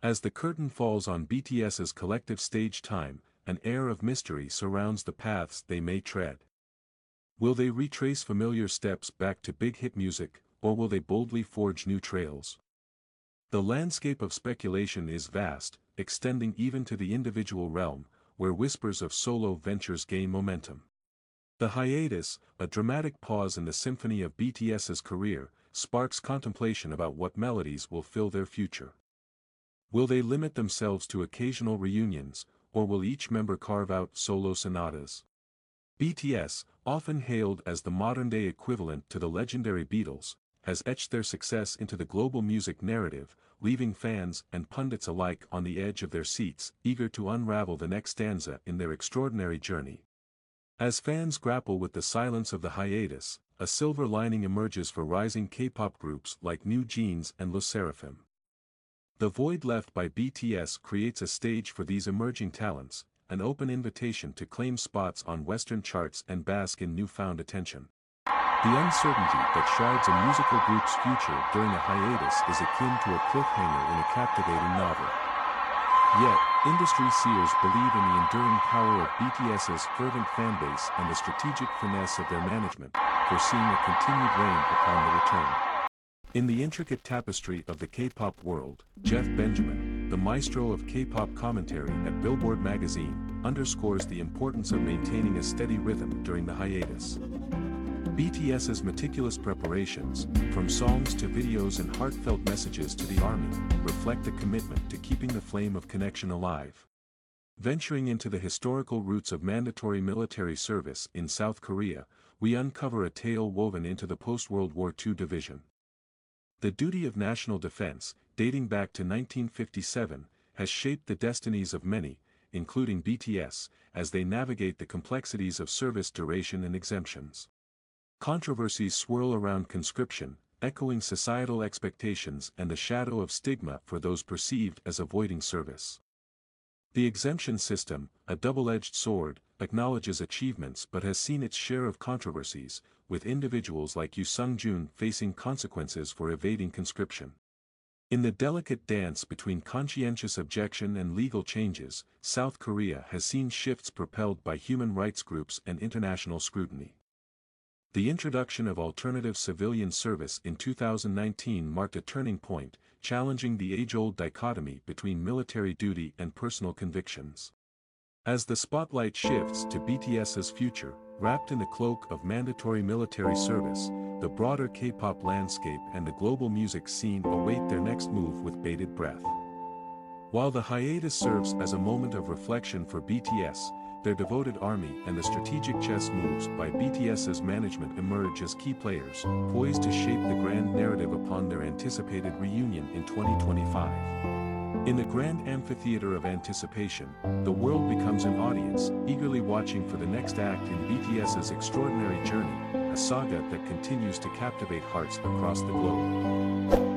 As the curtain falls on BTS's collective stage time, an air of mystery surrounds the paths they may tread. Will they retrace familiar steps back to big hit music, or will they boldly forge new trails? The landscape of speculation is vast, extending even to the individual realm, where whispers of solo ventures gain momentum. The hiatus, a dramatic pause in the symphony of BTS's career, sparks contemplation about what melodies will fill their future. Will they limit themselves to occasional reunions, or will each member carve out solo sonatas? BTS, often hailed as the modern-day equivalent to the legendary Beatles, has etched their success into the global music narrative, leaving fans and pundits alike on the edge of their seats, eager to unravel the next stanza in their extraordinary journey. As fans grapple with the silence of the hiatus, a silver lining emerges for rising K-pop groups like New Jeans and LE. The void left by BTS creates a stage for these emerging talents, an open invitation to claim spots on Western charts and bask in newfound attention. The uncertainty that shrouds a musical group's future during a hiatus is akin to a cliffhanger in a captivating novel. Yet, industry seers believe in the enduring power of BTS's fervent fanbase and the strategic finesse of their management, foreseeing a continued reign upon the return. In the intricate tapestry of the K-pop world, Jeff Benjamin, the maestro of K-pop commentary at Billboard magazine, underscores the importance of maintaining a steady rhythm during the hiatus. BTS's meticulous preparations, from songs to videos and heartfelt messages to the army, reflect a commitment to keeping the flame of connection alive. Venturing into the historical roots of mandatory military service in South Korea, we uncover a tale woven into the post-World War II division. The duty of national defense, dating back to 1957, has shaped the destinies of many, including BTS, as they navigate the complexities of service duration and exemptions. Controversies swirl around conscription, echoing societal expectations and the shadow of stigma for those perceived as avoiding service. The exemption system, a double-edged sword, acknowledges achievements but has seen its share of controversies, with individuals like Yoo Sung-joon facing consequences for evading conscription. In the delicate dance between conscientious objection and legal changes, South Korea has seen shifts propelled by human rights groups and international scrutiny. The introduction of alternative civilian service in 2019 marked a turning point, challenging the age-old dichotomy between military duty and personal convictions. As the spotlight shifts to BTS's future, wrapped in the cloak of mandatory military service, the broader K-pop landscape and the global music scene await their next move with bated breath. While the hiatus serves as a moment of reflection for BTS, their devoted army and the strategic chess moves by BTS's management emerge as key players, poised to shape the grand narrative upon their anticipated reunion in 2025. In the grand amphitheater of anticipation, the world becomes an audience, eagerly watching for the next act in BTS's extraordinary journey, a saga that continues to captivate hearts across the globe.